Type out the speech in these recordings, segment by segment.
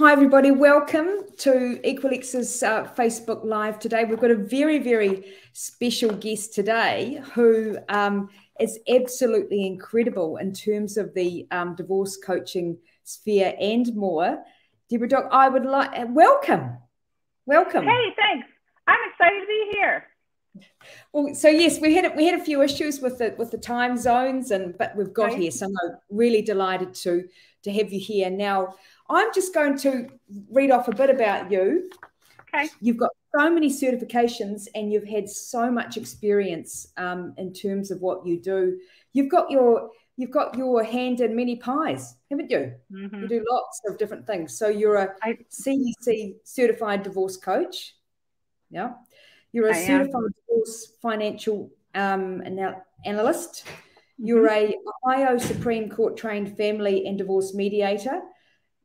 Hi, everybody. Welcome to Equal Exes' uh, Facebook Live today. We've got a very, very special guest today who um, is absolutely incredible in terms of the um, divorce coaching sphere and more. Debra Doak, I would like uh, welcome. Welcome. Hey, thanks. I'm excited to be here. Well, so yes, we had we had a few issues with the with the time zones, and but we've got right. here. So I'm really delighted to to have you here now. I'm just going to read off a bit about you. Okay. You've got so many certifications and you've had so much experience um, in terms of what you do. You've got your you've got your hand in many pies, haven't you? Mm-hmm. You do lots of different things. So you're a I, CEC certified divorce coach. Yeah. You're a I certified am. divorce financial um, anal- analyst. You're mm-hmm. a Ohio Supreme Court trained family and divorce mediator.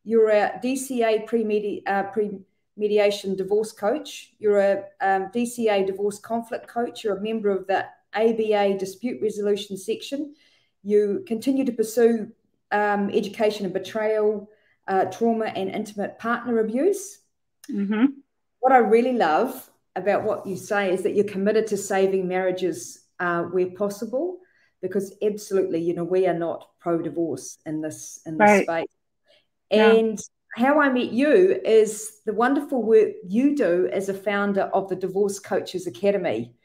You're a DCA pre-medi- uh, pre-mediation divorce coach. You're a um, DCA divorce conflict coach. You're a member of the ABA dispute resolution section. You continue to pursue um, education and betrayal, uh, trauma, and intimate partner abuse. Mm-hmm. What I really love about what you say is that you're committed to saving marriages uh, where possible, because absolutely, you know, we are not pro-divorce in this in this right. space. And how I met you is the wonderful work you do as a founder of the Divorce Coaches Academy.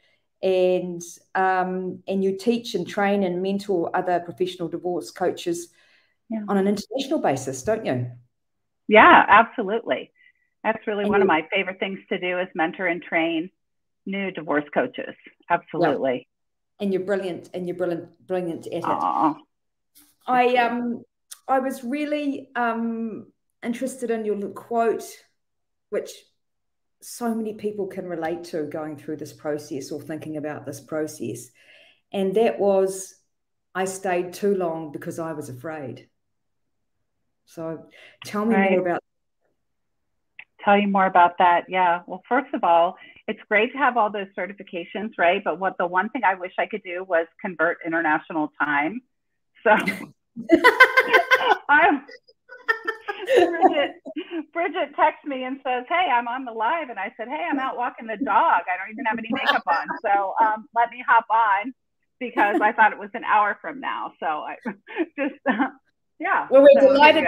And um, and you teach and train and mentor other professional divorce coaches yeah. on an international basis, don't you? Yeah, absolutely. That's really and one you, of my favorite things to do is mentor and train new divorce coaches. Absolutely. Yeah. And you're brilliant and you're brilliant brilliant at it. Aww. I um I was really um, interested in your quote, which so many people can relate to going through this process or thinking about this process. And that was, I stayed too long because I was afraid. So tell me right. more about tell you more about that. Yeah. Well, first of all, it's great to have all those certifications, right? But what the one thing I wish I could do was convert international time. So I'm Bridget, Bridget texts me and says, Hey, I'm on the live. And I said, Hey, I'm out walking the dog. I don't even have any makeup on. So um, let me hop on because I thought it was an hour from now. So I just, uh, yeah. Well, we're so delighted.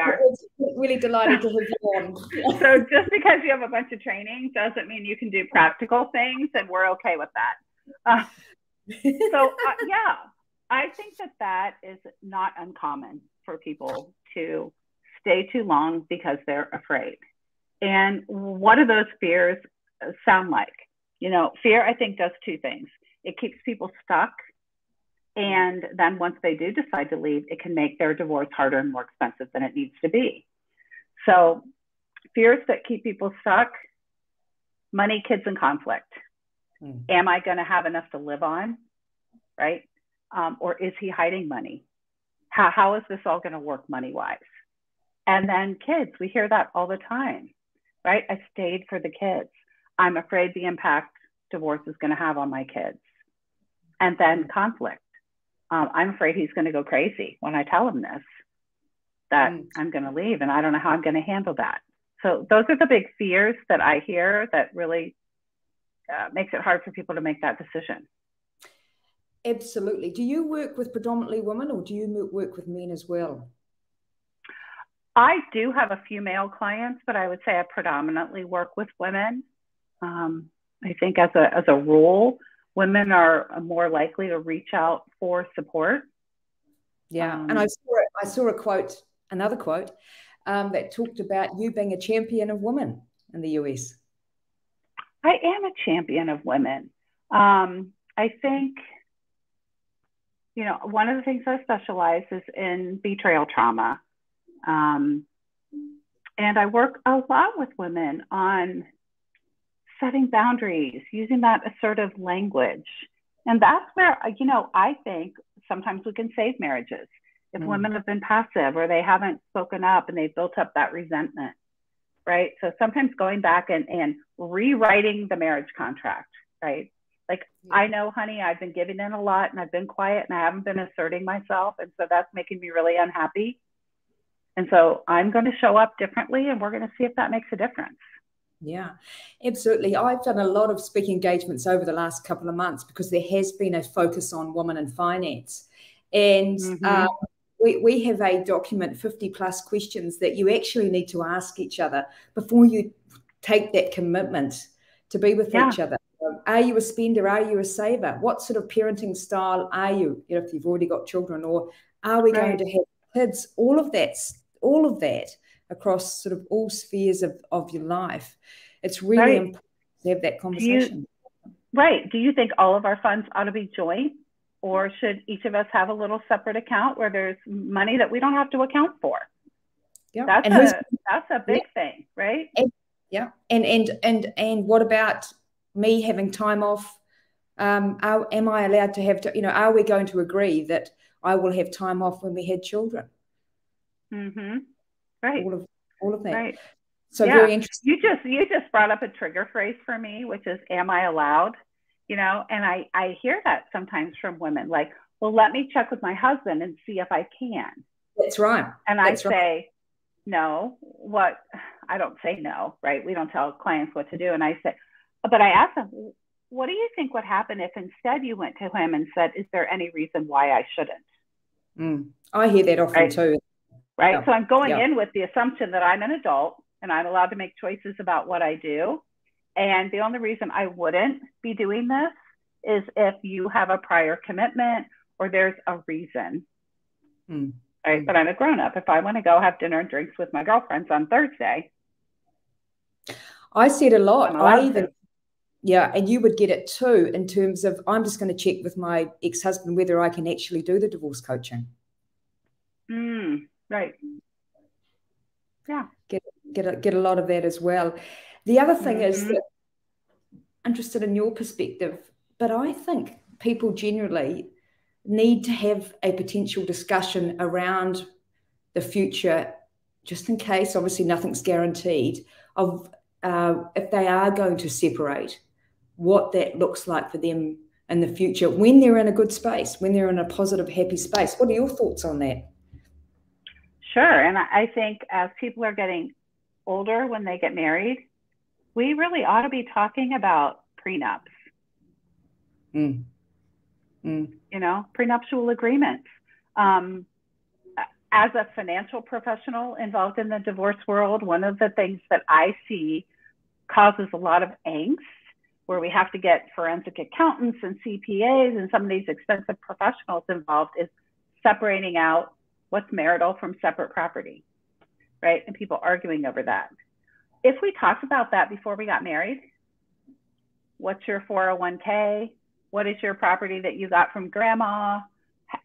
We're really delighted to have you on. so just because you have a bunch of training doesn't mean you can do practical things, and we're okay with that. Uh, so, uh, yeah, I think that that is not uncommon for people to stay too long because they're afraid. And what do those fears sound like? You know, fear, I think, does two things it keeps people stuck. And then once they do decide to leave, it can make their divorce harder and more expensive than it needs to be. So, fears that keep people stuck money, kids, and conflict. Mm. Am I going to have enough to live on? Right? Um, or is he hiding money? How, how is this all going to work money wise? And then kids, we hear that all the time, right? I stayed for the kids. I'm afraid the impact divorce is going to have on my kids. And then conflict. Um, I'm afraid he's going to go crazy when I tell him this, that mm. I'm going to leave and I don't know how I'm going to handle that. So those are the big fears that I hear that really uh, makes it hard for people to make that decision. Absolutely. Do you work with predominantly women or do you work with men as well? I do have a few male clients, but I would say I predominantly work with women. Um, I think as a, as a rule, women are more likely to reach out for support. Yeah, um, and I saw I saw a quote, another quote, um, that talked about you being a champion of women in the US. I am a champion of women. Um, I think you know, one of the things I specialize is in betrayal trauma. Um, and I work a lot with women on setting boundaries, using that assertive language. And that's where, you know, I think sometimes we can save marriages if mm. women have been passive or they haven't spoken up and they've built up that resentment, right? So sometimes going back and, and rewriting the marriage contract, right? Like, yeah. I know, honey, I've been giving in a lot and I've been quiet and I haven't been asserting myself. And so that's making me really unhappy. And so I'm going to show up differently and we're going to see if that makes a difference. Yeah, absolutely. I've done a lot of speaking engagements over the last couple of months because there has been a focus on women in finance. And mm-hmm. um, we, we have a document, 50 plus questions that you actually need to ask each other before you take that commitment to be with yeah. each other. Um, are you a spender? Are you a saver? What sort of parenting style are you? you know, if you've already got children, or are we right. going to have kids? All of that, all of that across sort of all spheres of, of your life. It's really right. important to have that conversation. You, right. Do you think all of our funds ought to be joint? Or should each of us have a little separate account where there's money that we don't have to account for? Yeah. That's and a that's a big yeah. thing, right? And, yeah. And and and and what about me having time off? Um, are, am I allowed to have to, you know, are we going to agree that I will have time off when we had children? Mm-hmm. Right. All of all of that. Right. So yeah. very interesting. You just you just brought up a trigger phrase for me, which is am I allowed? You know, and I I hear that sometimes from women like, well, let me check with my husband and see if I can. That's right. And That's I right. say, no, what I don't say no, right? We don't tell clients what to do. And I say, but I ask them, what do you think would happen if instead you went to him and said, is there any reason why I shouldn't? Mm. I hear that often right? too right? Yeah. So I'm going yeah. in with the assumption that I'm an adult and I'm allowed to make choices about what I do. And the only reason I wouldn't be doing this is if you have a prior commitment or there's a reason. Mm. Right. But I'm a grown up. If I want to go have dinner and drinks with my girlfriends on Thursday, I see it a lot. I even. Yeah, and you would get it too in terms of I'm just going to check with my ex husband whether I can actually do the divorce coaching. Mm. Right. Yeah. Get get a, get a lot of that as well. The other thing mm-hmm. is that interested in your perspective, but I think people generally need to have a potential discussion around the future, just in case. Obviously, nothing's guaranteed. Of uh, if they are going to separate, what that looks like for them in the future when they're in a good space, when they're in a positive, happy space. What are your thoughts on that? Sure. And I think as people are getting older when they get married, we really ought to be talking about prenups. Mm. Mm. You know, prenuptial agreements. Um, as a financial professional involved in the divorce world, one of the things that I see causes a lot of angst where we have to get forensic accountants and CPAs and some of these expensive professionals involved is separating out what's marital from separate property, right? And people arguing over that. If we talked about that before we got married, what's your 401k? What is your property that you got from grandma?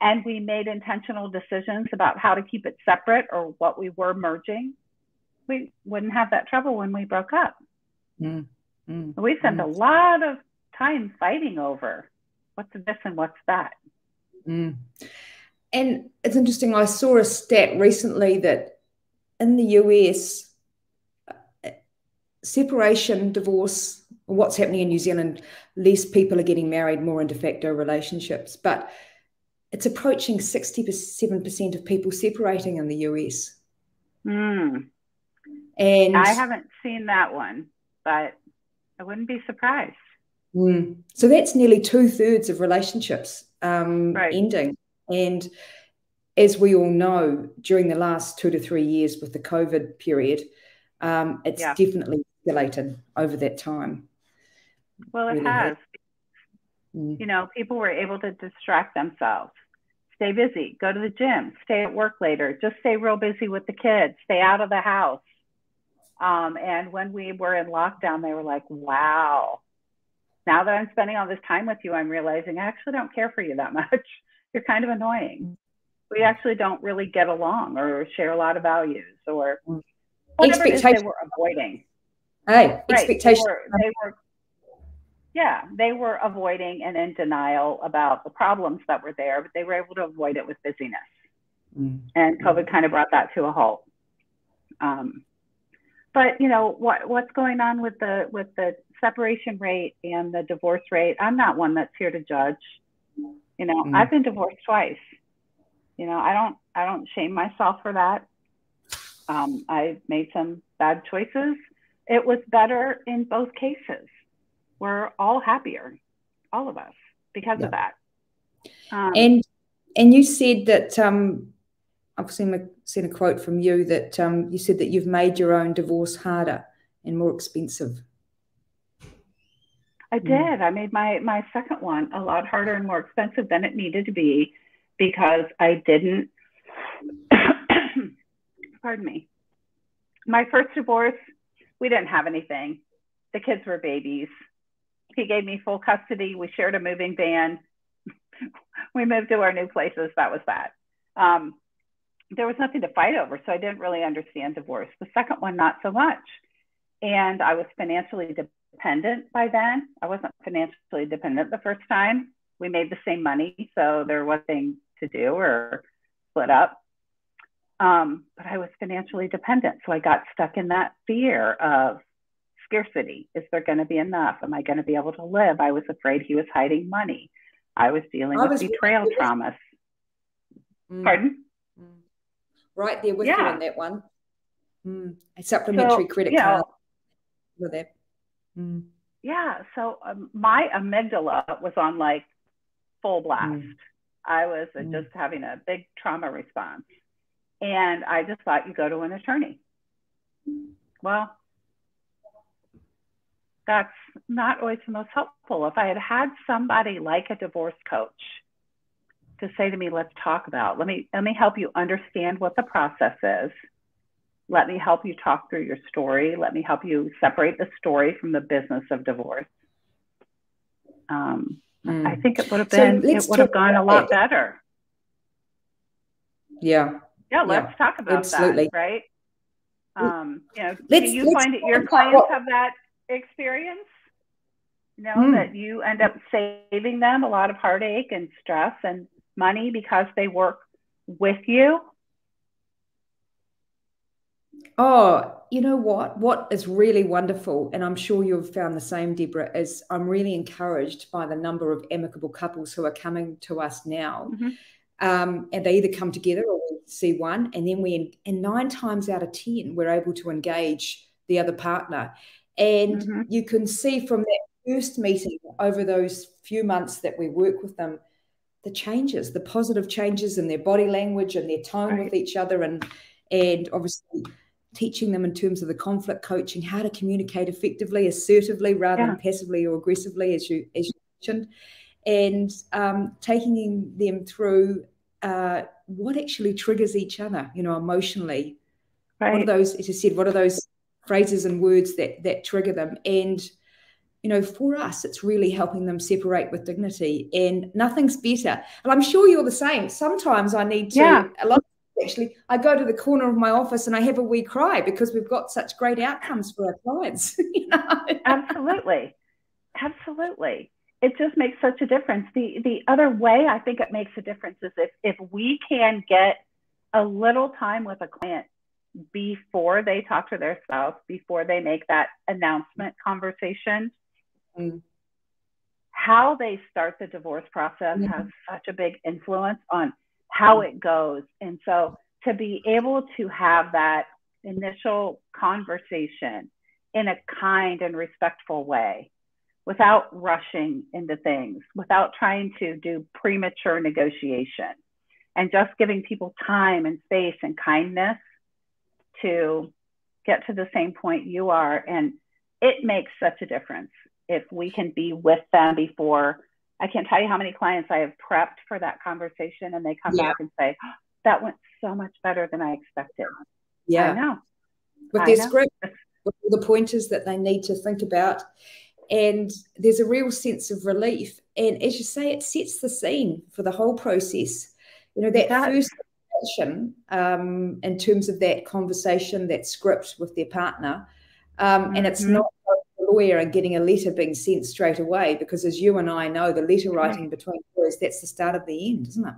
And we made intentional decisions about how to keep it separate or what we were merging. We wouldn't have that trouble when we broke up. Mm, mm, we spend mm. a lot of time fighting over what's this and what's that. Mm. And it's interesting, I saw a stat recently that in the US, separation, divorce, what's happening in New Zealand, less people are getting married, more in de facto relationships. But it's approaching 67% of people separating in the US. Mm. And I haven't seen that one, but I wouldn't be surprised. Mm. So that's nearly two thirds of relationships um, right. ending. And as we all know, during the last two to three years with the COVID period, um, it's yeah. definitely escalated over that time. Well, it really has. Mm. You know, people were able to distract themselves, stay busy, go to the gym, stay at work later, just stay real busy with the kids, stay out of the house. Um, and when we were in lockdown, they were like, wow, now that I'm spending all this time with you, I'm realizing I actually don't care for you that much you're kind of annoying. We actually don't really get along or share a lot of values or whatever it is they were avoiding. Hey, right. They were, they were, yeah, they were avoiding and in denial about the problems that were there, but they were able to avoid it with busyness. Mm. And COVID kind of brought that to a halt. Um, but you know what what's going on with the with the separation rate and the divorce rate? I'm not one that's here to judge. You know, mm. I've been divorced twice. You know, I don't I don't shame myself for that. Um, I made some bad choices. It was better in both cases. We're all happier, all of us, because yeah. of that. Um, and and you said that um, I've seen a, seen a quote from you that um, you said that you've made your own divorce harder and more expensive. I hmm. did. I made my my second one a lot harder and more expensive than it needed to be because I didn't. pardon me. My first divorce, we didn't have anything. The kids were babies. He gave me full custody. We shared a moving van. we moved to our new places. That was that. Um, there was nothing to fight over, so I didn't really understand divorce. The second one, not so much. And I was financially dependent by then. I wasn't financially dependent the first time. We made the same money, so there was nothing to do or split up. Um, but I was financially dependent, so I got stuck in that fear of scarcity. Is there going to be enough? Am I going to be able to live? I was afraid he was hiding money. I was dealing I with was betrayal traumas. Mm. Pardon? Right there with yeah. you on that one. Mm. A supplementary so, credit card with that. Mm. Yeah. So um, my amygdala was on like full blast. Mm. I was uh, mm. just having a big trauma response. And I just thought you go to an attorney. Well, that's not always the most helpful. If I had had somebody like a divorce coach to say to me, let's talk about, let me, let me help you understand what the process is let me help you talk through your story. Let me help you separate the story from the business of divorce. Um, mm. I think it would have been, so it would have gone a lot it. better. Yeah. Yeah, let's yeah. talk about Absolutely. that, right? Um, you know, let's, do you find that your clients have that experience? You know, mm. that you end up saving them a lot of heartache and stress and money because they work with you Oh, you know what? What is really wonderful, and I'm sure you've found the same, Debra, is I'm really encouraged by the number of amicable couples who are coming to us now. Mm-hmm. Um, and they either come together or we see one, and then we, and nine times out of 10, we're able to engage the other partner. And mm-hmm. you can see from that first meeting over those few months that we work with them, the changes, the positive changes in their body language and their tone right. with each other, and and obviously teaching them in terms of the conflict coaching how to communicate effectively, assertively, rather yeah. than passively or aggressively, as you as you mentioned, and um, taking them through uh, what actually triggers each other, you know, emotionally. Right. What are those, as you said, what are those phrases and words that that trigger them? And you know, for us, it's really helping them separate with dignity. And nothing's better. And I'm sure you're the same. Sometimes I need to yeah. a lot actually I go to the corner of my office and I have a wee cry because we've got such great outcomes for our clients. you know? Absolutely. Absolutely. It just makes such a difference. The the other way I think it makes a difference is if if we can get a little time with a client before they talk to their spouse, before they make that announcement conversation, mm. how they start the divorce process mm-hmm. has such a big influence on how it goes. And so to be able to have that initial conversation in a kind and respectful way without rushing into things, without trying to do premature negotiation, and just giving people time and space and kindness to get to the same point you are. And it makes such a difference if we can be with them before I can't tell you how many clients I have prepped for that conversation and they come yeah. back and say, oh, that went so much better than I expected. Yeah. I know. With their script, with the pointers that they need to think about. And there's a real sense of relief. And as you say, it sets the scene for the whole process. You know, that first um, in terms of that conversation, that script with their partner. Um, mm-hmm. And it's mm-hmm. not and getting a letter being sent straight away because as you and I know, the letter writing between lawyers, that's the start of the end, isn't it?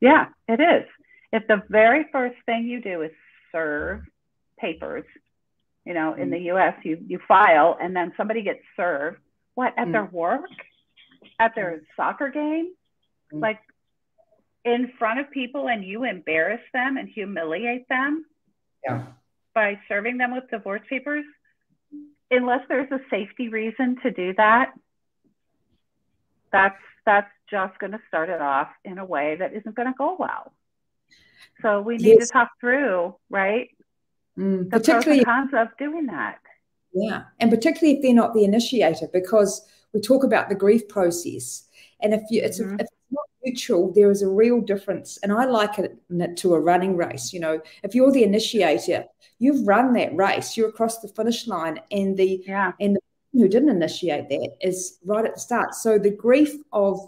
Yeah, it is. If the very first thing you do is serve papers, you know, in mm. the US you you file and then somebody gets served, what, at mm. their work? At their mm. soccer game? Mm. Like in front of people and you embarrass them and humiliate them Yeah. By serving them with divorce papers, unless there's a safety reason to do that, that's that's just going to start it off in a way that isn't going to go well. So we need yes. to talk through, right? Mm, the particularly pros and cons of doing that. Yeah, and particularly if they're not the initiator, because we talk about the grief process, and if you it's, mm-hmm. a, if mutual, there is a real difference. And I like it, to a running race. You know, if you're the initiator, you've run that race, you're across the finish line, and the yeah. and the who didn't initiate that is right at the start. So the grief of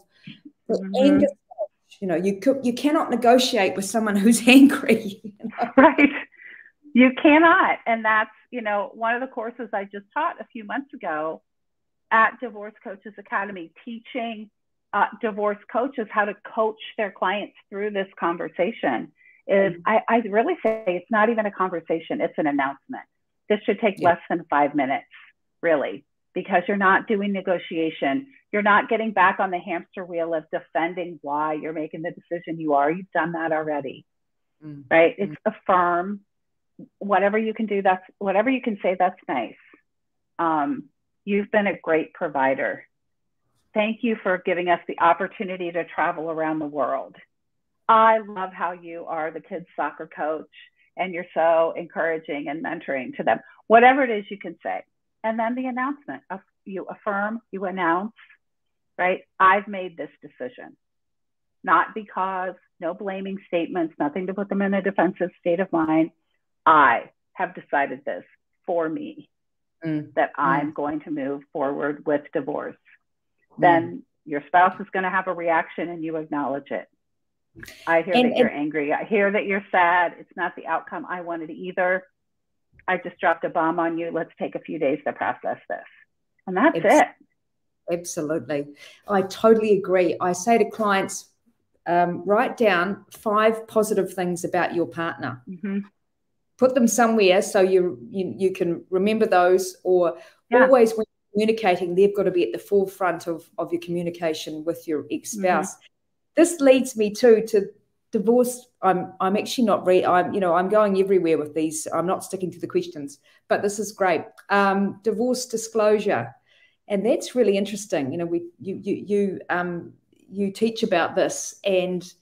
the mm-hmm. anger, you know, you could, you cannot negotiate with someone who's angry. You know? Right. You cannot. And that's, you know, one of the courses I just taught a few months ago at Divorce Coaches Academy, teaching uh, divorce coaches how to coach their clients through this conversation is mm-hmm. I, I really say it's not even a conversation, it's an announcement. This should take yeah. less than five minutes, really because you're not doing negotiation. You're not getting back on the hamster wheel of defending why you're making the decision you are. You've done that already, mm. right? It's affirm whatever you can do. That's whatever you can say. That's nice. Um, you've been a great provider. Thank you for giving us the opportunity to travel around the world. I love how you are the kids' soccer coach and you're so encouraging and mentoring to them. Whatever it is you can say and then the announcement of you affirm, you announce, right? I've made this decision. Not because no blaming statements, nothing to put them in a defensive state of mind. I have decided this for me mm. that mm. I'm going to move forward with divorce. Mm. Then your spouse is going to have a reaction and you acknowledge it. I hear and, that you're angry. I hear that you're sad. It's not the outcome I wanted either. I just dropped a bomb on you. Let's take a few days to process this. And that's it. Absolutely. I totally agree. I say to clients, um, write down five positive things about your partner. Mm-hmm. Put them somewhere so you, you, you can remember those, or yeah. always when communicating, they've got to be at the forefront of, of your communication with your ex spouse. Mm-hmm. This leads me to to divorce i'm i'm actually not re i'm you know i'm going everywhere with these i'm not sticking to the questions but this is great um, divorce disclosure and that's really interesting you know we you you you um you teach about this and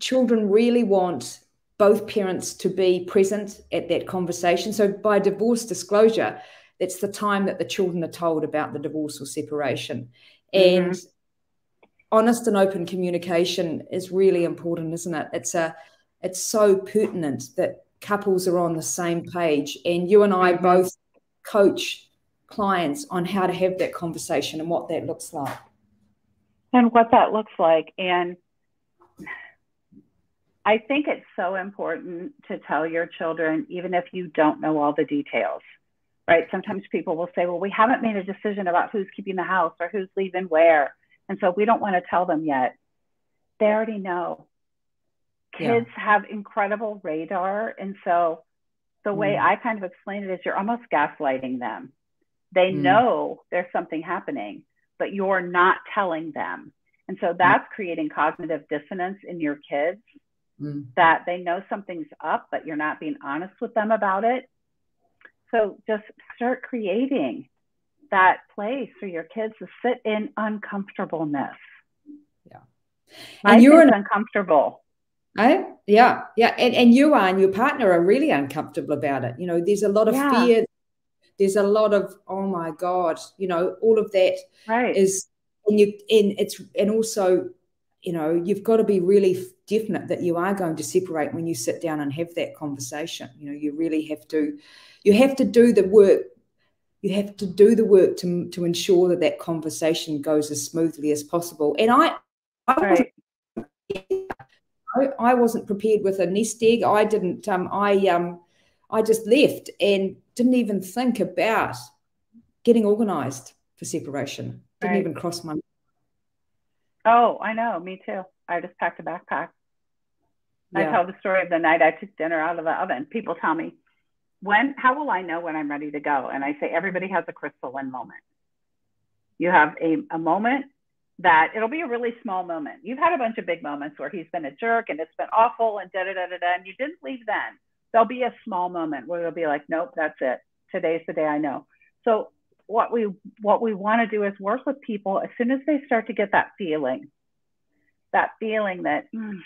children really want both parents to be present at that conversation so by divorce disclosure that's the time that the children are told about the divorce or separation and mm-hmm honest and open communication is really important, isn't it? It's a it's so pertinent that couples are on the same page. And you and I mm-hmm. both coach clients on how to have that conversation and what that looks like. And what that looks like. And I think it's so important to tell your children, even if you don't know all the details, right? Sometimes people will say, well, we haven't made a decision about who's keeping the house or who's leaving where. And so we don't want to tell them yet. They already know. Kids yeah. have incredible radar. And so the way mm. I kind of explain it is you're almost gaslighting them. They mm. know there's something happening, but you're not telling them. And so that's mm. creating cognitive dissonance in your kids mm. that they know something's up, but you're not being honest with them about it. So just start creating that place for your kids to sit in uncomfortableness. Yeah. and you're an, uncomfortable. I, yeah, yeah. And, and you are and your partner are really uncomfortable about it. You know, there's a lot of yeah. fear. There's a lot of, oh my God, you know, all of that right. is, and you, and it's, and also, you know, you've got to be really definite that you are going to separate when you sit down and have that conversation. You know, you really have to, you have to do the work you have to do the work to, to ensure that that conversation goes as smoothly as possible. And I, I, right. wasn't, I, wasn't prepared with a nest egg. I didn't. Um, I um, I just left and didn't even think about getting organised for separation. Didn't right. even cross my. Oh, I know. Me too. I just packed a backpack. Yeah. I tell the story of the night I took dinner out of the oven. People tell me, when how will I know when I'm ready to go? And I say everybody has a crystalline moment. You have a, a moment that it'll be a really small moment. You've had a bunch of big moments where he's been a jerk and it's been awful and da da da da da, and you didn't leave then. there'll be a small moment where it'll be like, nope, that's it. Today's the day I know. So what we what we want to do is work with people as soon as they start to get that feeling, that feeling that mm,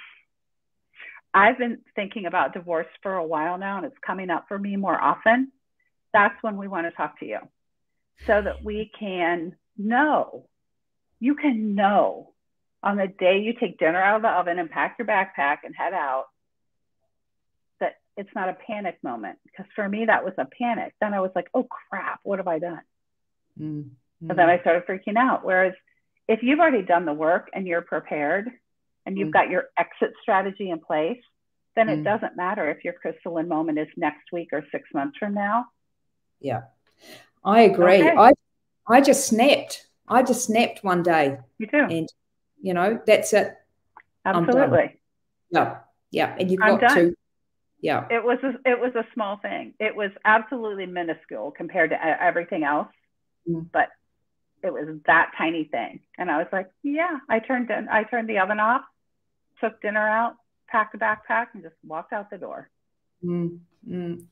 I've been thinking about divorce for a while now and it's coming up for me more often. That's when we want to talk to you so that we can know. You can know on the day you take dinner out of the oven and pack your backpack and head out that it's not a panic moment. Because for me, that was a panic. Then I was like, oh crap, what have I done? Mm-hmm. And then I started freaking out. Whereas if you've already done the work and you're prepared and you've mm-hmm. got your exit strategy in place, then it doesn't matter if your crystalline moment is next week or six months from now. Yeah, I agree. Okay. I I just snapped. I just snapped one day. You too. And you know, that's it. Absolutely. Yeah, yeah, and you've got to. Yeah. It was a, it was a small thing. It was absolutely minuscule compared to everything else, mm. But it was that tiny thing. And I was like, yeah. I turned in, I turned the oven off, took dinner out, packed a backpack, and just walked out the door. Mm. Mm.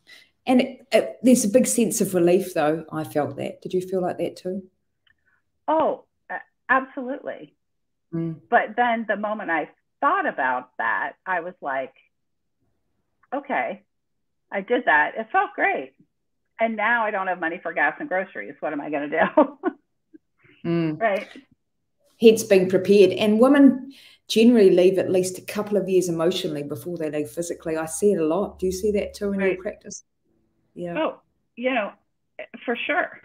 And it, it, there's a big sense of relief, though. I felt that. Did you feel like that too? Oh, absolutely. Mm. But then the moment I thought about that, I was like, okay, I did that. It felt great. And now I don't have money for gas and groceries. What am I going to do? mm. Right. Hence being prepared. And women generally leave at least a couple of years emotionally before they leave physically. I see it a lot. Do you see that too in right. your practice? Yeah. Oh, you know, for sure.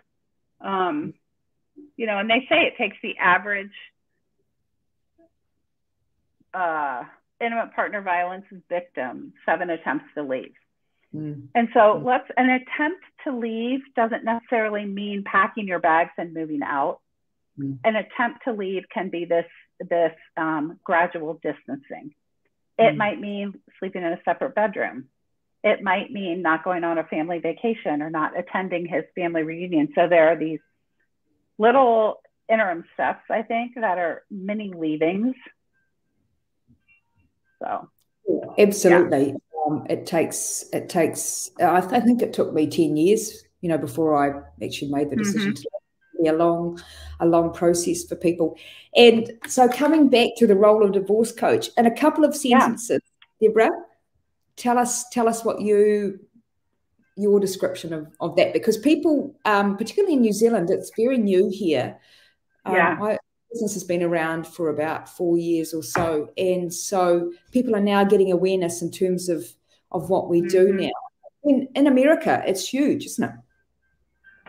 Um, you know, and they say it takes the average uh, intimate partner violence victim seven attempts to leave. Mm. And so mm. let's an attempt to leave doesn't necessarily mean packing your bags and moving out. Mm. An attempt to leave can be this this um, gradual distancing. It mm. might mean sleeping in a separate bedroom. It might mean not going on a family vacation or not attending his family reunion. So there are these little interim steps, I think, that are mini leavings so absolutely, yeah. Um, it takes it takes. I, th- I, think it took me ten years, you know, before I actually made the decision mm-hmm. to be a long, a long process for people. And so, coming back to the role of divorce coach, in a couple of sentences, yeah. Debra, tell us tell us what you your description of, of that because people um, particularly in new zealand it's very new here um, yeah. I, business has been around for about four years or so, and so people are now getting awareness in terms of of what we do mm-hmm. now. In in America, it's huge, isn't it?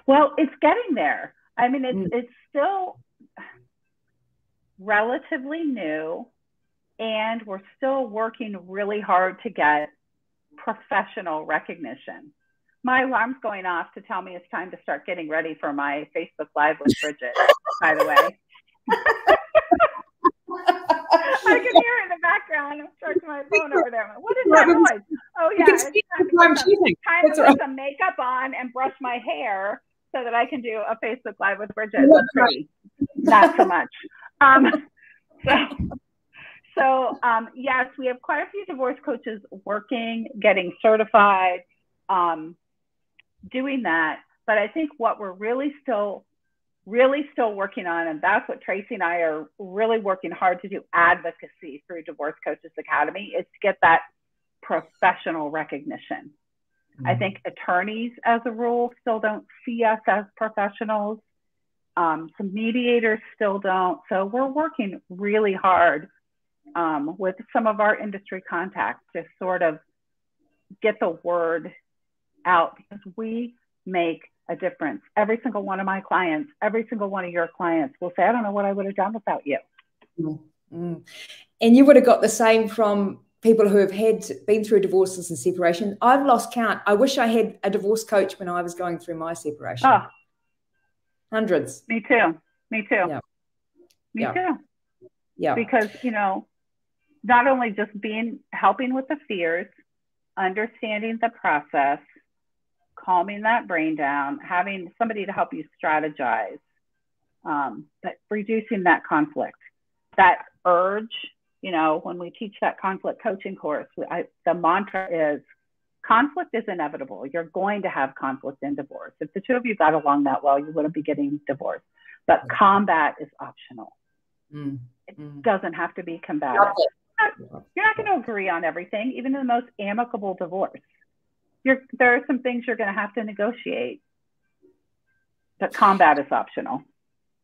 Well, it's getting there. I mean, it's mm. it's still relatively new, and we're still working really hard to get professional recognition. My alarm's going off to tell me it's time to start getting ready for my Facebook Live with Bridget, by the way. I can hear in the background. I'm charging my phone over there. What is that noise? Oh yeah, it's time to, put some, time to put some makeup on and brush my hair so that I can do a Facebook Live with Bridget. Right. Not so much. Um, so, so um, yes, we have quite a few divorce coaches working, getting certified, um, doing that. But I think what we're really still really still working on, and that's what Tracy and I are really working hard to do advocacy through Divorce Coaches Academy is to get that professional recognition. Mm-hmm. I think attorneys, as a rule, still don't see us as professionals. Um, some mediators still don't. So we're working really hard um, with some of our industry contacts to sort of get the word out because we make a difference. Every single one of my clients, every single one of your clients will say, I don't know what I would have done without you. Mm-hmm. And you would have got the same from people who have had been through divorces and separation. I've lost count. I wish I had a divorce coach when I was going through my separation. Oh, Hundreds. Me too. Me too. Yeah. Me yeah. too. Yeah. Because, you know, not only just being helping with the fears, understanding the process, calming that brain down, having somebody to help you strategize, um, but reducing that conflict, that urge. You know, when we teach that conflict coaching course, I, the mantra is conflict is inevitable. You're going to have conflict in divorce. If the two of you got along that well, you wouldn't be getting divorced. But mm. combat is optional. Mm. It mm. doesn't have to be combative. You're not going to agree on everything, even in the most amicable divorce. You're, there are some things you're going to have to negotiate. But combat is optional.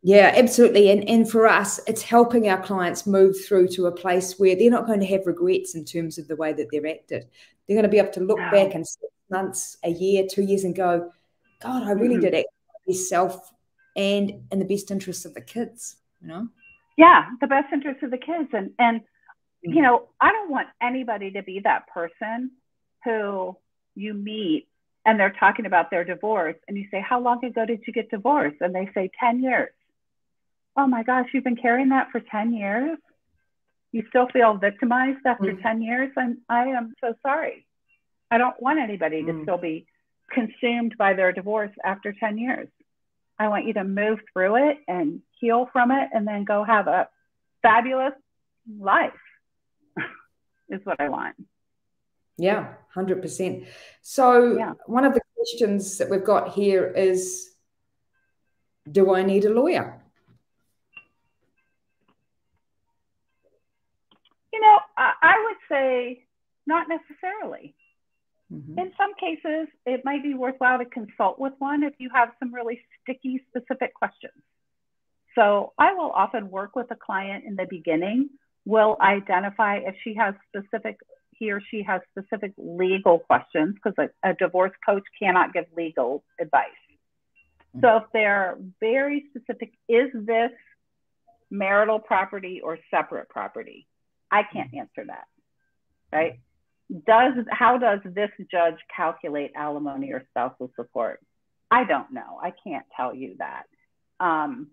Yeah, absolutely. And and for us, it's helping our clients move through to a place where they're not going to have regrets in terms of the way that they're acted. They're going to be able to look no. back in six months, a year, two years, and go, God, I really mm-hmm. did act myself and in the best interests of the kids, you know? Yeah, the best interests of the kids. And and you know, I don't want anybody to be that person who you meet and they're talking about their divorce and you say, How long ago did you get divorced? And they say 10 years oh my gosh, you've been carrying that for 10 years? You still feel victimized after mm. 10 years? And I am so sorry. I don't want anybody to mm. still be consumed by their divorce after 10 years. I want you to move through it and heal from it and then go have a fabulous life, is what I want. Yeah, 100%. So, yeah. one of the questions that we've got here is Do I need a lawyer? You know, I, I would say not necessarily. Mm-hmm. In some cases, it might be worthwhile to consult with one if you have some really sticky, specific questions. So I will often work with a client in the beginning, will identify if she has specific, he or she has specific legal questions, because a, a, divorce coach cannot give legal advice. Mm-hmm. So if they're very specific, is this marital property or separate property? I can't answer that, right? Does how does this judge calculate alimony or spousal support? I don't know. I can't tell you that. Um,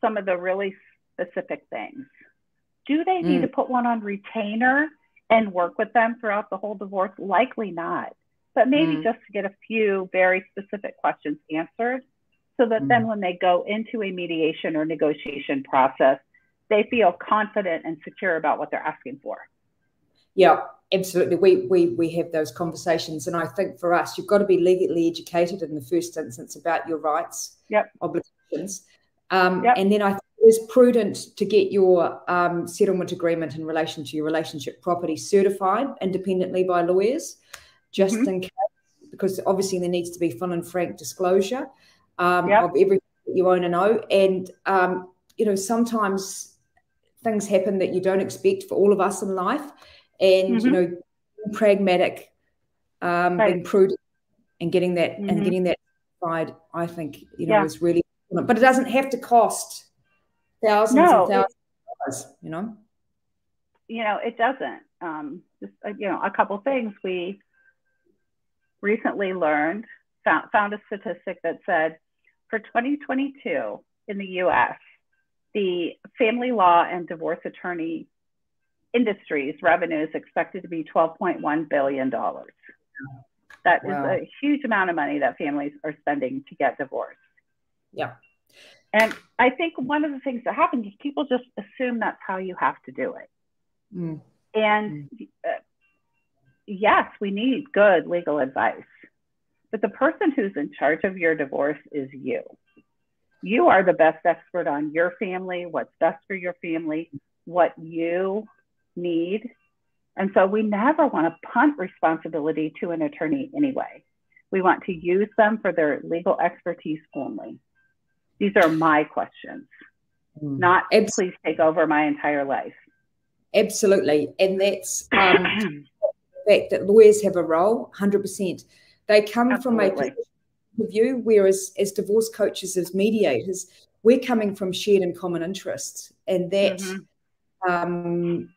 some of the really specific things. Do they need mm. to put one on retainer and work with them throughout the whole divorce? Likely not, but maybe mm. just to get a few very specific questions answered so that mm. then when they go into a mediation or negotiation process, they feel confident and secure about what they're asking for. Yeah, absolutely. We we we have those conversations, and I think for us, you've got to be legally educated in the first instance about your rights, yep. obligations, um, yep. and then I it's prudent to get your um, settlement agreement in relation to your relationship property certified independently by lawyers, just mm-hmm. in case, because obviously there needs to be full and frank disclosure um, yep. of everything that you own and owe, and um, you know sometimes things happen that you don't expect for all of us in life. And, mm-hmm. you know, pragmatic, um, right. being prudent and getting that mm-hmm. and getting that side, I think, you know, yeah. is really important. But it doesn't have to cost thousands no, and thousands of dollars, you know? You know, it doesn't. Um, just, uh, you know, a couple things we recently learned, found, found a statistic that said for 2022 in the US, the family law and divorce attorney industry's revenue is expected to be $12.1 billion. That wow. is a huge amount of money that families are spending to get divorced. Yeah. And I think one of the things that happens is people just assume that's how you have to do it. Mm. And mm. Uh, yes, we need good legal advice, but the person who's in charge of your divorce is you you are the best expert on your family, what's best for your family, what you need. And so we never want to punt responsibility to an attorney anyway. We want to use them for their legal expertise only. These are my questions, mm. not Abs- please take over my entire life. Absolutely. And that's um, the fact that lawyers have a role, 100%. They come Absolutely. from a of view, whereas as divorce coaches, as mediators, we're coming from shared and common interests, and that mm-hmm. um,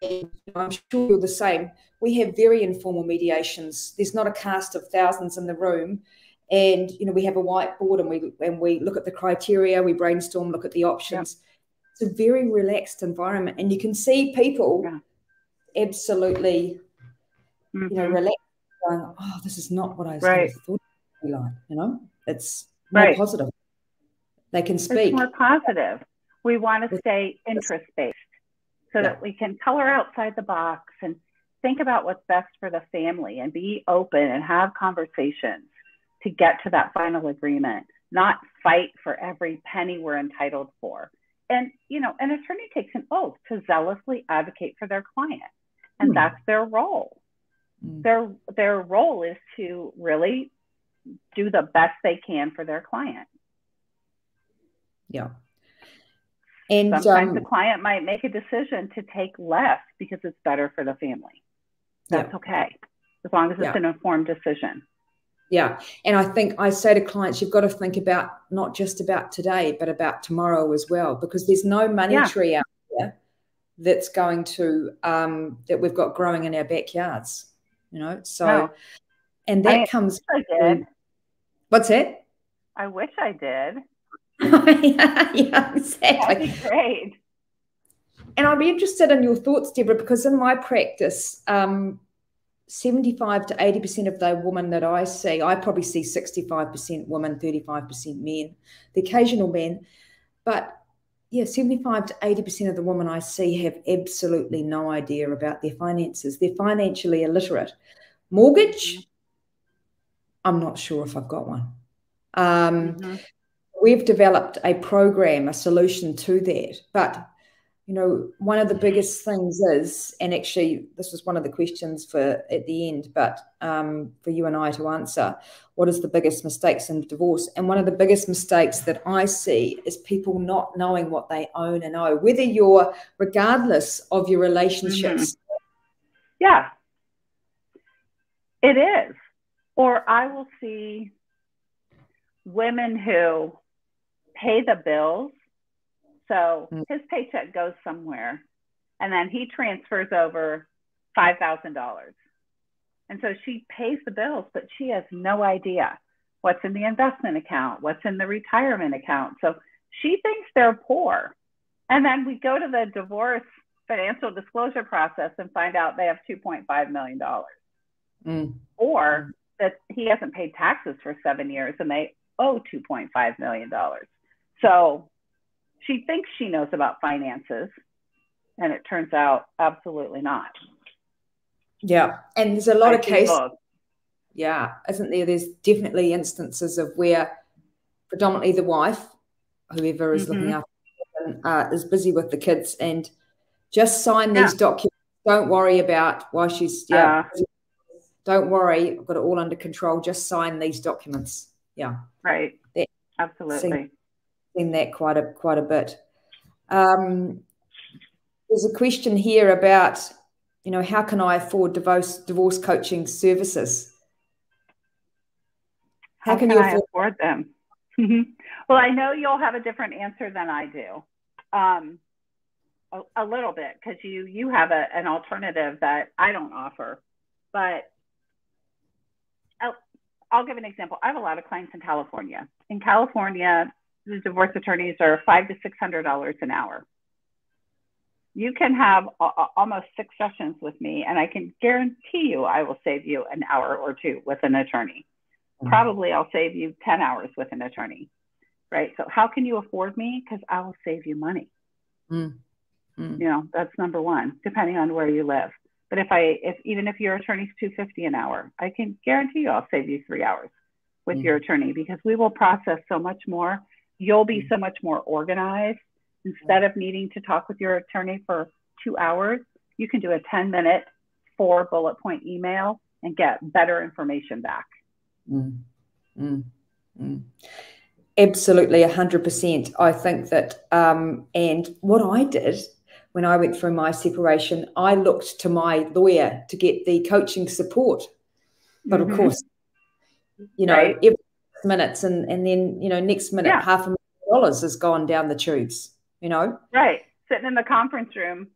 and I'm sure you're the same. We have very informal mediations. There's not a cast of thousands in the room, and you know we have a whiteboard and we and we look at the criteria, we brainstorm, look at the options. Yeah. It's a very relaxed environment, and you can see people yeah. absolutely, mm-hmm. you know, mm-hmm. relaxed. Going, oh, this is not what I right. thought like, you know, it's more right. positive. They can speak. It's more positive. We want to stay interest based so yeah. that we can color outside the box and think about what's best for the family and be open and have conversations to get to that final agreement, not fight for every penny we're entitled for. And, you know, an attorney takes an oath to zealously advocate for their client, and mm. that's their role. Mm. Their, their role is to really do the best they can for their client. Yeah. And sometimes um, the client might make a decision to take less because it's better for the family. That's yeah. okay, as long as it's yeah. an informed decision. Yeah. And I think I say to clients, you've got to think about not just about today, but about tomorrow as well, because there's no money yeah. tree out there that's going to, um, that we've got growing in our backyards, you know? So, no. and that I comes. I did. What's it? I wish I did. yeah, yeah, exactly. That'd be great. And I'd be interested in your thoughts, Debra, because in my practice, um, 75 to 80% of the women that I see, I probably see 65% women, 35% men, the occasional men. But yeah, 75 to 80% of the women I see have absolutely no idea about their finances. They're financially illiterate. Mortgage, I'm not sure if I've got one. Um, mm-hmm. We've developed a program, a solution to that. But you know, one of the biggest things is, and actually, this was one of the questions for at the end, but um, for you and I to answer, what is the biggest mistakes in divorce? And one of the biggest mistakes that I see is people not knowing what they own and owe, whether you're, regardless of your relationships. Mm-hmm. Yeah, it is. Or I will see women who pay the bills so mm. his paycheck goes somewhere and then he transfers over $5,000. And so she pays the bills, but she has no idea what's in the investment account, what's in the retirement account. So she thinks they're poor. And then we go to the divorce financial disclosure process and find out they have $2.5 million. Mm. Or that he hasn't paid taxes for seven years and they owe $2.5 million. So she thinks she knows about finances, and it turns out absolutely not. Yeah, and there's a lot I of cases. Yeah, isn't there? There's definitely instances of where predominantly the wife, whoever is mm-hmm. looking after, them, uh, is busy with the kids and just sign these yeah. documents. Don't worry about why she's yeah. Uh, don't worry, I've got it all under control. Just sign these documents. Yeah. Right. That, Absolutely seen that quite a quite a bit. Um, there's a question here about, you know, how can I afford divorce divorce coaching services? How, how can, can, you afford, afford them? well, I know you'll have a different answer than I do. Um, a, a, little bit because you you have a, an alternative that I don't offer, but I'll, I'll give an example. I have a lot of clients in California. In California, the divorce attorneys are five to six hundred dollars an hour. You can have a, almost six sessions with me, and I can guarantee you I will save you an hour or two with an attorney. Mm-hmm. Probably I'll save you ten hours with an attorney, right? So how can you afford me? Because I will save you money. Mm-hmm. You know that's number one, depending on where you live. But if I, if even if your attorney's two fifty an hour, I can guarantee you I'll save you three hours with mm-hmm. your attorney because we will process so much more you'll be so much more organized. Instead of needing to talk with your attorney for two hours, you can do a 10 minute, four bullet point email and get better information back. Mm, mm, mm. Absolutely, 100%. I think that, um, and what I did when I went through my separation, I looked to my lawyer to get the coaching support. But of mm-hmm. course, you know, right. every minutes and and then you know next minute yeah. half a million dollars has gone down the tubes you know? Right. Sitting in the conference room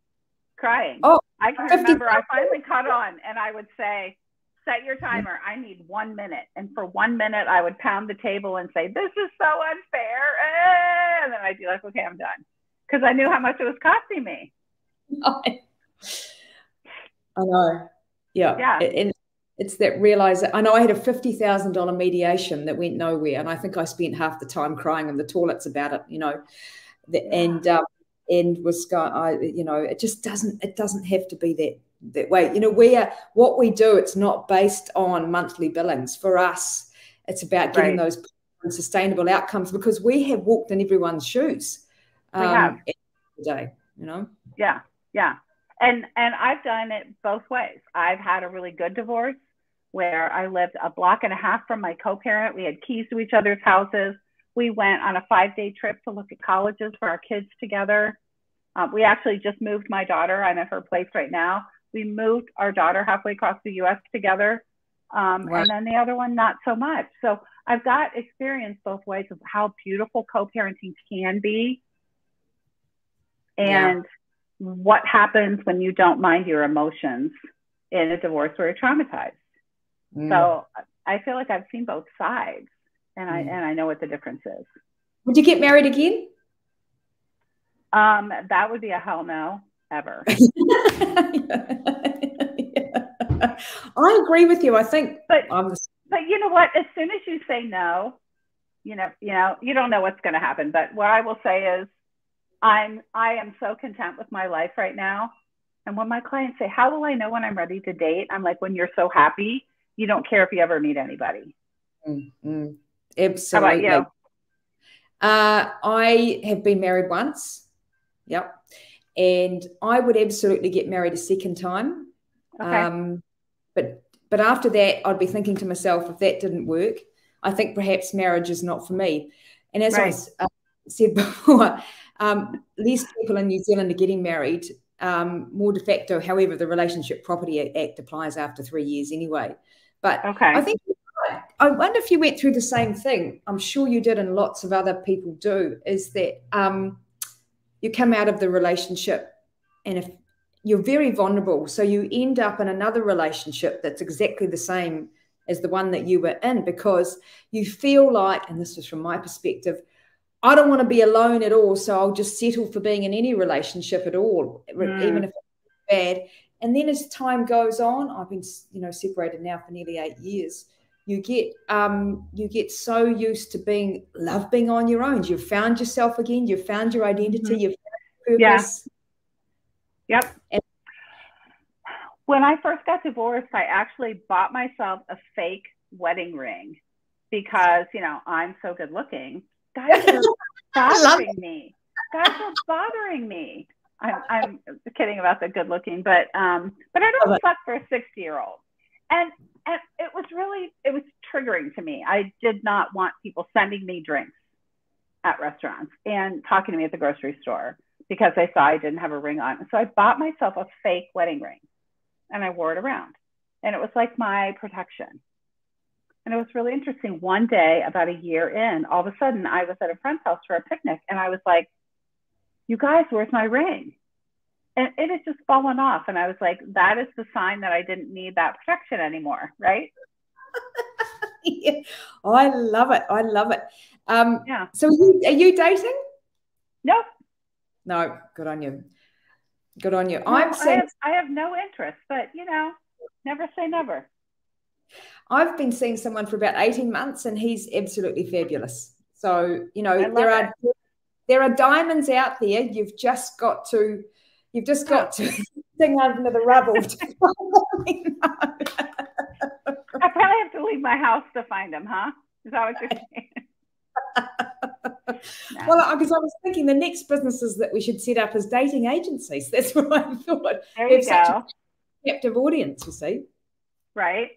crying. Oh i can remember i finally caught on and i would say set your timer. I need one minute. And for one minute i would pound the table and say this is so unfair. And then i'd be like okay i'm done. Because i knew how much it was costing me. I know. Yeah. Yeah. And it's that realize I know I had a fifty thousand dollar mediation that went nowhere, and I think I spent half the time crying in the toilets about it. You know, the, and um, and was going. I you know it just doesn't it doesn't have to be that that way. You know, we are what we do. It's not based on monthly billings for us. It's about getting right. those sustainable outcomes because we have walked in everyone's shoes. Um, we have. Day, you know. Yeah, yeah, and and I've done it both ways. I've had a really good divorce where I lived a block and a half from my co-parent. We had keys to each other's houses. We went on a five-day trip to look at colleges for our kids together. Um, we actually just moved my daughter. I'm at her place right now. We moved our daughter halfway across the U.S. together, um, wow. and then the other one not so much. So I've got experience both ways of how beautiful co-parenting can be, and yeah. what happens when you don't mind your emotions in a divorce where you're traumatized. Mm. So I feel like I've seen both sides, and mm. I and I know what the difference is. Would you get married again? Um, that would be a hell no, ever. I agree with you. I think, but but you know what? As soon as you say no, you know, you know, you don't know what's going to happen. But what I will say is, I'm I am so content with my life right now. And when my clients say, "How will I know when I'm ready to date?" I'm like, "When you're so happy, you don't care if you ever meet anybody." Mm-hmm. Absolutely. How about you? Uh, I have been married once. Yep. And I would absolutely get married a second time. Okay. Um, but but after that, I'd be thinking to myself, if that didn't work, I think perhaps marriage is not for me. And as right. I uh, said before, um, less people in New Zealand are getting married, um, more de facto. However, the Relationship Property Act applies after three years anyway. But okay. I think I wonder if you went through the same thing. I'm sure you did, and lots of other people do. Is that um, you come out of the relationship and if you're very vulnerable so you end up in another relationship that's exactly the same as the one that you were in because you feel like and this is from my perspective i don't want to be alone at all so i'll just settle for being in any relationship at all mm. even if it's bad and then as time goes on i've been you know separated now for nearly eight years you get um, you get so used to being love being on your own. You've found yourself again. You've found your identity. Mm-hmm. You've found purpose. Yeah. Yep. And- when I first got divorced, I actually bought myself a fake wedding ring because you know I'm so good looking. Guys are bothering me. Guys are bothering me. I'm, I'm kidding about the good looking, but um, but I don't fuck for a 60 year old. And and it was really it was triggering to me. I did not want people sending me drinks at restaurants and talking to me at the grocery store because they saw I didn't have a ring on. So I bought myself a fake wedding ring and I wore it around. And it was like my protection. And it was really interesting. One day, about a year in, all of a sudden I was at a friend's house for a picnic and I was like, You guys, where's my ring? and it had just fallen off. And i was like that is the sign that i didn't need that protection anymore right? Yeah. oh, i love it. I love it. Um yeah. so are you, are you dating? Nope no. Good on you. Good on you. No, i'm saying I have, I have no interest but you know never say never. I've been seeing someone for about 18 months and he's absolutely fabulous. So you know there it. are there are diamonds out there you've just got to You've just got to sing under the rubble. I probably have to leave my house to find them, huh? Is that what you're saying? no. Well, because I was thinking the next businesses that we should set up as dating agencies. That's what I thought. There you go. Such a captive audience, you see. Right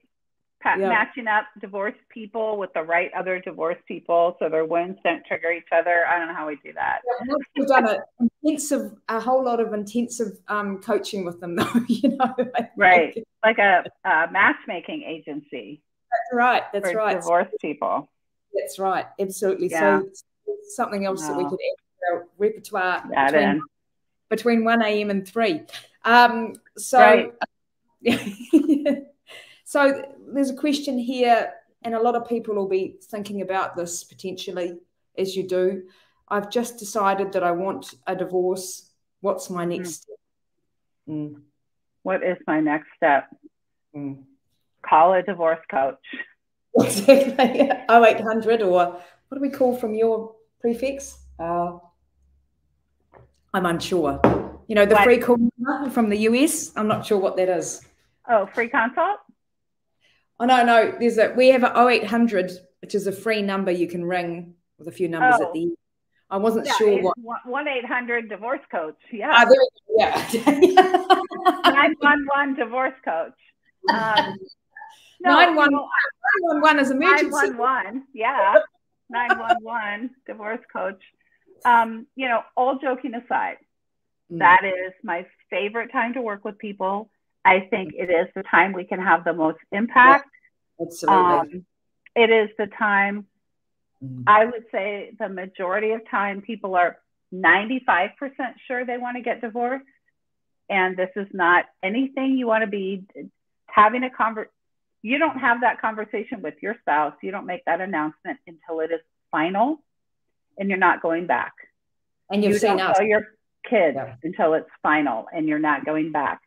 matching up divorced people with the right other divorced people so their wounds don't trigger each other. I don't know how we do that. Yeah, we've done a intensive, a whole lot of intensive um, coaching with them, though. You know, right, like a, a, matchmaking agency. That's right. That's right. Divorced people. That's right. Absolutely. Yeah. So something else no. that we could add to our repertoire that between, in. between one a.m. and three. Um, so. Right. So there's a question here, and a lot of people will be thinking about this potentially as you do. I've just decided that I want a divorce. What's my next mm. step? Mm. What is my next step? Mm. Call a divorce coach. Exactly. 0800 or what do we call from your prefix? Uh, I'm unsure. You know, the what? free call from the US. I'm not sure what that is. Oh, free consult? Oh no, no. There's a we have an 0800, which is a free number you can ring with a few numbers oh. at the end. I wasn't yeah, sure what one eight hundred divorce coach. Yeah. Ah, there, yeah. Nine one one divorce coach. Um, nine one one one is emergency. Nine one one. Yeah. Nine one one divorce coach. Um, you know, all joking aside, mm. that is my favorite time to work with people. I think it is the time we can have the most impact. Yeah, absolutely. Um, it is the time mm. I would say the majority of time people are 95% sure they want to get divorced. And this is not anything you want to be having a conversation. You don't have that conversation with your spouse. You don't make that announcement until it is final and you're not going back. And you've you seen don't us. tell your kids yeah. until it's final and you're not going back.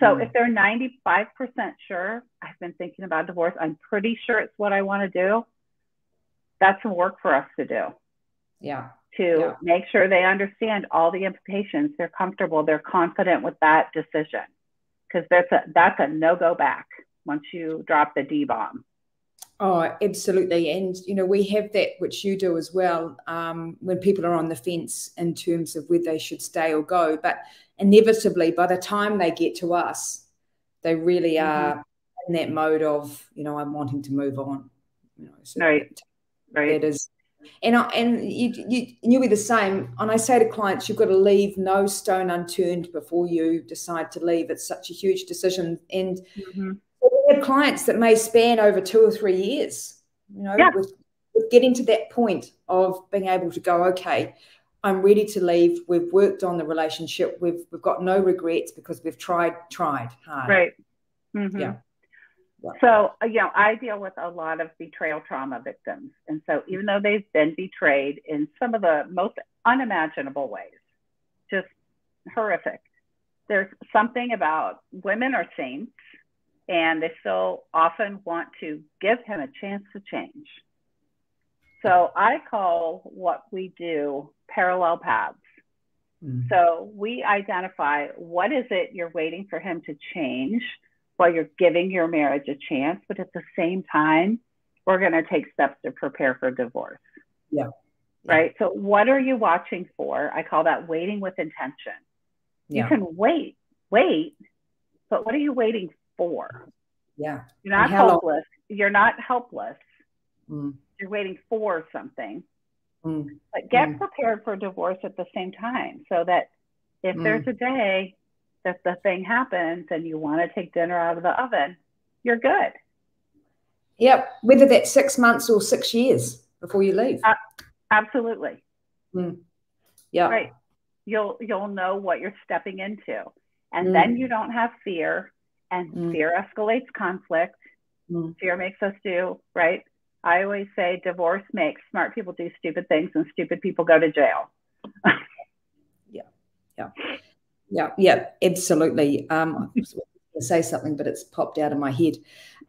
So mm. if they're 95% sure, I've been thinking about divorce, I'm pretty sure it's what I want to do. That's some work for us to do. Yeah. To yeah. make sure they understand all the implications, they're comfortable, they're confident with that decision. Because that's a that's a no-go back once you drop the D bomb. Oh, absolutely. And, you know, we have that, which you do as well, um, when people are on the fence in terms of whether they should stay or go. But inevitably, by the time they get to us, they really mm-hmm. are in that mode of, you know, I'm wanting to move on. You know, so right. Right. It is. And, I, and you, you, you'll be the same. And I say to clients, you've got to leave no stone unturned before you decide to leave. It's such a huge decision. And mm-hmm we have clients that may span over two or three years, you know, yeah. with, with getting to that point of being able to go, okay, I'm ready to leave. We've worked on the relationship. We've we've got no regrets because we've tried tried hard. Right. Mm-hmm. Yeah. yeah. So uh, you know, I deal with a lot of betrayal trauma victims, and so even though they've been betrayed in some of the most unimaginable ways, just horrific, there's something about women are saints and they still often want to give him a chance to change. So I call what we do parallel paths. Mm-hmm. So we identify what is it you're waiting for him to change while you're giving your marriage a chance, but at the same time, we're going to take steps to prepare for divorce. Yeah. Right. So what are you watching for? I call that waiting with intention. Yeah. You can wait, wait, but what are you waiting for. Yeah. You're not helpless. You're not helpless. Mm. You're waiting for something. Mm. But get mm. prepared for divorce at the same time so that if mm. there's a day that the thing happens and you want to take dinner out of the oven, you're good. Yep. Whether that's six months or six years before you leave. Uh, absolutely. Mm. Yeah. Right. You'll you'll know what you're stepping into. And mm. then you don't have fear and mm. fear escalates conflict. Mm. Fear makes us do, right? I always say divorce makes smart people do stupid things and stupid people go to jail. yeah, yeah, yeah, yeah, absolutely. Um, I was going to say something, but it's popped out of my head.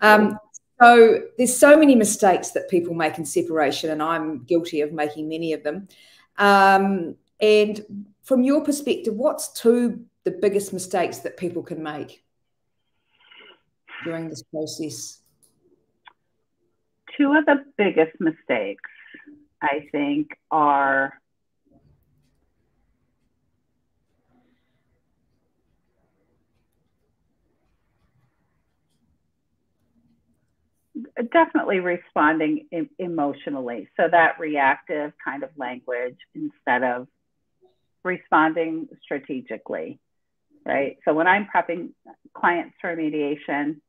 Um, so there's so many mistakes that people make in separation, and I'm guilty of making many of them. Um, and from your perspective, what's two the biggest mistakes that people can make? During this process? Two of the biggest mistakes, I think, are definitely responding emotionally. So that reactive kind of language instead of responding strategically, right? So when I'm prepping clients for mediation,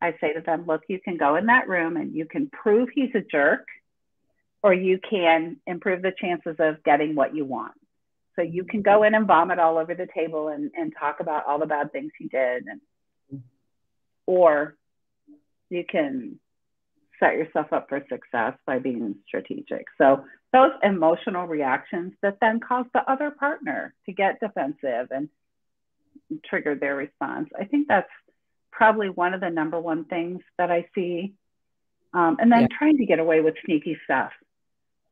I say to them, look, you can go in that room and you can prove he's a jerk, or you can improve the chances of getting what you want. So you can go in and vomit all over the table and, and talk about all the bad things he did. And, or you can set yourself up for success by being strategic. So those emotional reactions that then cause the other partner to get defensive and trigger their response. I think that's probably one of the number one things that I see. Um, and then yeah. trying to get away with sneaky stuff.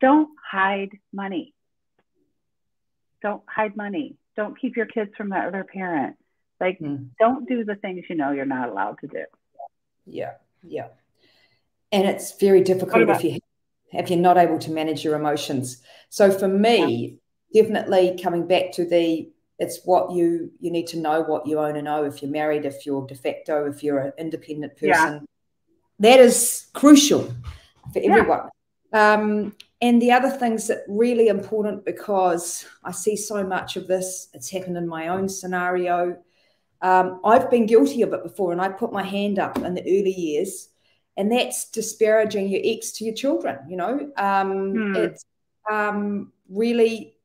Don't hide money. Don't hide money. Don't keep your kids from the other parent. Like, mm. don't do the things you know you're not allowed to do. Yeah, yeah. And it's very difficult if you if you're not able to manage your emotions. So for me, yeah. definitely coming back to the it's what you you need to know what you own and know if you're married, if you're de facto, if you're an independent person. Yeah. That is crucial for everyone. Yeah. Um, and the other things that really important because I see so much of this. It's happened in my own scenario. Um, I've been guilty of it before, and I put my hand up in the early years, and that's disparaging your ex to your children. You know, um, hmm. it's um, really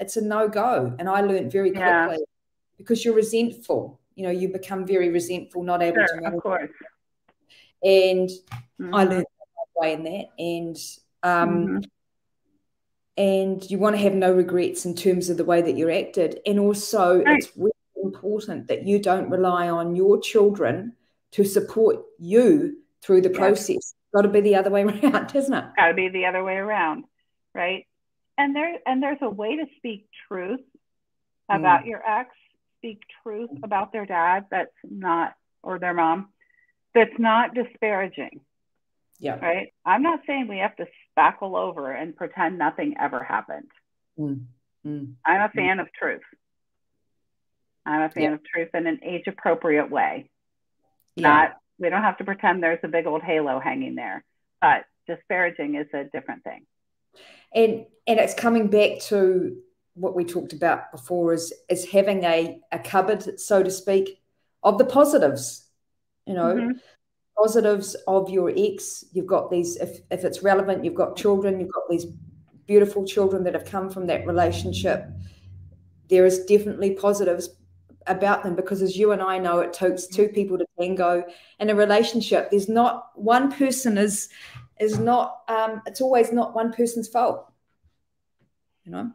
it's a no go, and I learned very quickly yeah. because you're resentful. You know, you become very resentful, not able sure, to. Of course. And mm-hmm. I learned that way in that, and um, mm-hmm. and you want to have no regrets in terms of the way that you're acted, and also right. it's really important that you don't rely on your children to support you through the process. Yes. Got to be the other way around, isn't it? Got to be the other way around, right? And there and there's a way to speak truth about mm. your ex, speak truth about their dad that's not or their mom that's not disparaging. Yeah. Right. I'm not saying we have to spackle over and pretend nothing ever happened. Mm. Mm. I'm a fan of truth. I'm a fan yeah. of truth in an age appropriate way. Yeah. Not we don't have to pretend there's a big old halo hanging there, but disparaging is a different thing. And and it's coming back to what we talked about before is is having a, a cupboard, so to speak, of the positives. You know, mm-hmm. positives of your ex. You've got these if if it's relevant, you've got children, you've got these beautiful children that have come from that relationship. There is definitely positives, about them because as you and I know it takes two people to tango in a relationship there's not one person is is not um, it's always not one person's fault you know?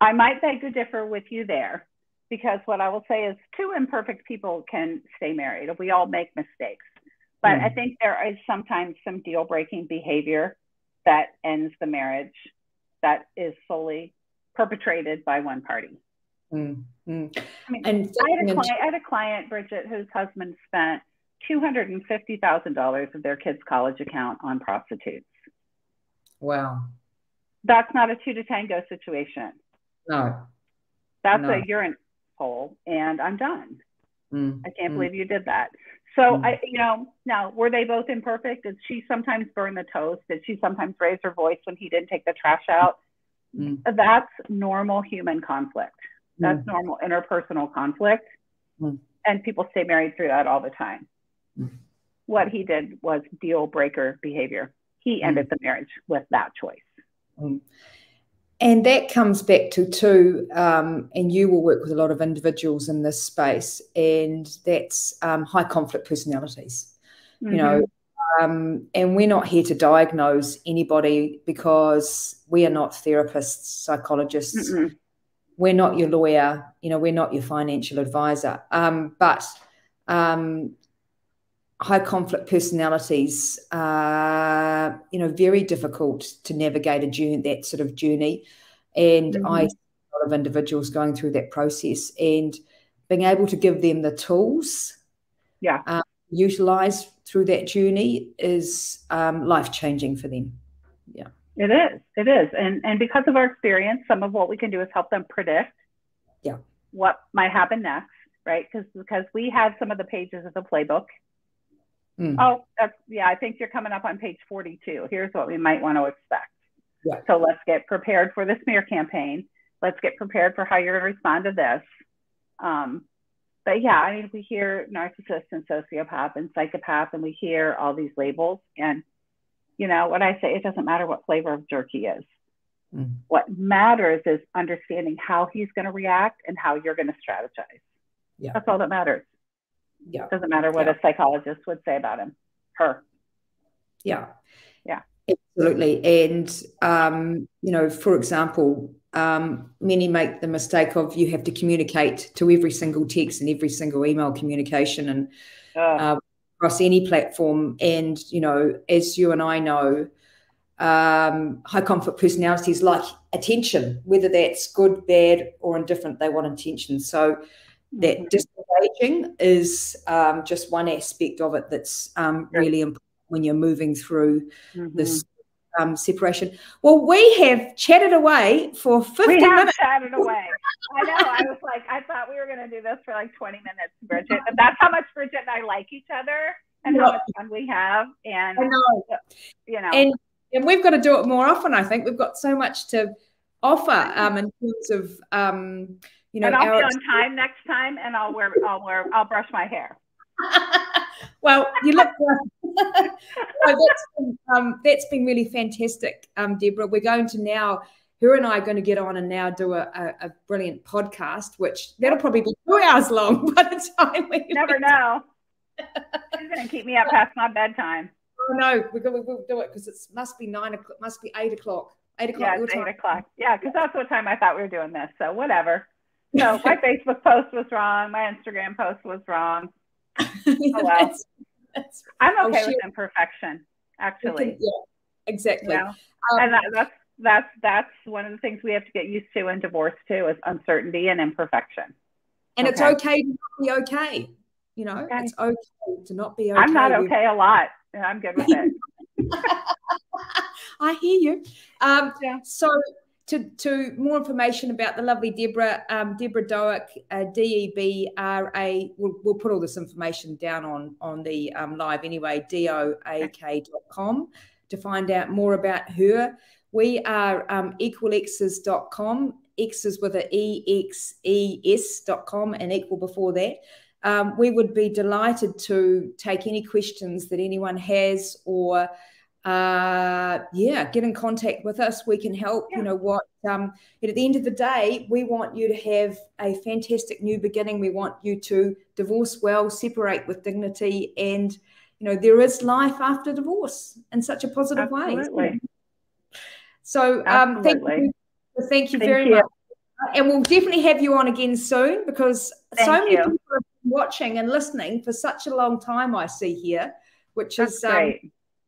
I might beg to differ with you there because what I will say is two imperfect people can stay married. We all make mistakes. But mm. I think there is sometimes some deal breaking behavior that ends the marriage that is solely perpetrated by one party. Mm, mm. I mean, and I had, a client, I had a client, Bridget, whose husband spent two hundred and fifty thousand dollars of their kid's college account on prostitutes. Wow, that's not a two to tango situation. No, that's no. a urine hole, and I'm done. Mm, I can't mm. believe you did that. So mm. I, you know, now were they both imperfect? Did she sometimes burn the toast? Did she sometimes raise her voice when he didn't take the trash out? Mm. That's normal human conflict. That's mm. normal interpersonal conflict. Mm. And people stay married through that all the time. Mm. What he did was deal breaker behavior. He mm. ended the marriage with that choice. Mm. And that comes back to two, um, and you will work with a lot of individuals in this space, and that's um, high conflict personalities. Mm-hmm. You know, mm-hmm. um, and we're not here to diagnose anybody because we are not therapists, psychologists. Mm-mm we're not your lawyer, you know, we're not your financial advisor. Um, but um, high conflict personalities are, you know, very difficult to navigate a journey, that sort of journey. And mm-hmm. I see a lot of individuals going through that process and being able to give them the tools, yeah, um, utilize through that journey is um, life changing for them. Yeah. It is. It is. And and because of our experience, some of what we can do is help them predict yeah. what might happen next, right? Because because we have some of the pages of the playbook. Mm. Oh, that's yeah, I think you're coming up on page 42. Here's what we might want to expect. Yeah. So let's get prepared for the smear campaign. Let's get prepared for how you're going to respond to this. Um, but yeah, I mean, we hear narcissist and sociopath and psychopath, and we hear all these labels, and you know, what I say, it doesn't matter what flavor of jerky is. Mm. What matters is understanding how he's going to react and how you're going to strategize. Yeah. That's all that matters. Yeah. It doesn't matter what yeah. a psychologist would say about him, her. Yeah. Yeah. Absolutely. And, um, you know, for example, um, many make the mistake of you have to communicate to every single text and every single email communication. And uh, across any platform. And, you know, as you and I know, um, high conflict personalities like attention, whether that's good, bad, or indifferent, they want attention. So that mm-hmm. disengaging is um, just one aspect of it that's um, really important when you're moving through mm-hmm. this um, separation. Well, we have chatted away for 50 we have minutes. chatted away. I know. I was like, I thought we were going to do this for like 20 minutes, Bridget. But that's how much Bridget and I like each other and how much fun we have. And, know. you know. And, and we've got to do it more often, I think. We've got so much to offer um, in terms of, um, you know. And I'll be on time next time and I'll wear, I'll wear, I'll brush my hair. well, you look. no, that's, been, um, that's been really fantastic, um, Debra. We're going to now. Her and I are going to get on and now do a, a, a brilliant podcast, which that'll probably be two hours long by the time we never know. She's going to keep me up past my bedtime. Oh no, we're going to do it because it must be nine o'clock. Must be eight o'clock. Eight o'clock. Yeah, eight o'clock. Yeah, because that's what time I thought we were doing this. So whatever. So my Facebook post was wrong. My Instagram post was wrong. Oh, well. that's, that's, I'm okay with imperfection, actually. Yeah, exactly. You know? um, and that, that's that's that's one of the things we have to get used to in divorce too is uncertainty and imperfection. And okay. it's okay to be okay. You know, okay. it's okay to not be okay. I'm not okay a lot. I'm good with it. I hear you. Um, yeah. So to, to more information about the lovely Debra, um, Debra Doak, uh, D-E-B-R-A, we'll, we'll put all this information down on, on the um, live anyway, D-O-A-K.com to find out more about her. We are um, equalexes.com, X's with an E-X-E-S.com and equal before that. Um, we would be delighted to take any questions that anyone has or uh, yeah, get in contact with us. We can help. Yeah. You know what? Um, at the end of the day, we want you to have a fantastic new beginning. We want you to divorce well, separate with dignity, and you know there is life after divorce in such a positive Absolutely. way. So um, thank you, thank you thank very you. much, and we'll definitely have you on again soon because thank so many you. people have been watching and listening for such a long time. I see here, which That's is um,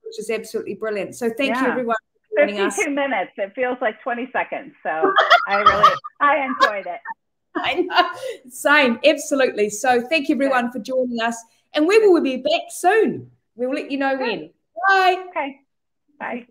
which is absolutely brilliant. So thank yeah. you everyone. 52 us. minutes. It feels like 20 seconds. So I really, I enjoyed it. I know. Same, absolutely. So thank you everyone for joining us. And we will be back soon. We'll let you know when. Bye. Okay. Bye.